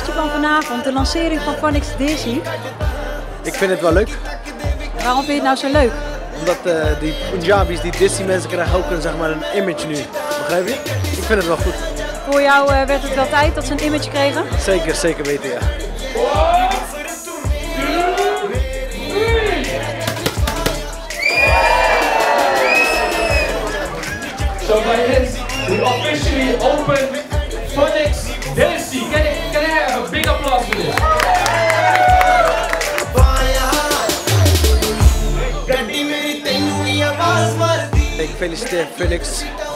je van vanavond, de lancering van Phonics Dizzy? Ik vind het wel leuk. Waarom vind je het nou zo leuk? Omdat uh, die Punjabis, die Disney mensen krijgen ook een, zeg maar, een image nu. Begrijp je? Ik vind het wel goed. Voor jou uh, werd het wel tijd dat ze een image kregen? Zeker, zeker weten ja. So by this, we officially open Ik feliciteer FunX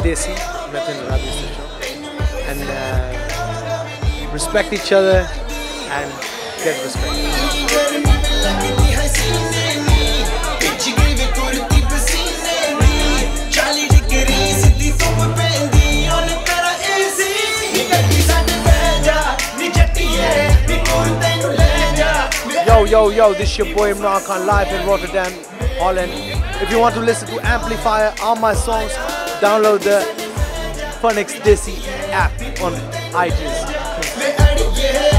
Desi met hun radiostation. En uh, respect each other and get respect. Yo, yo, yo, this is your boy Imran Khan live in Rotterdam, Holland. If you want to listen to Amplifier, all my songs, download the FunX Desi app on iTunes.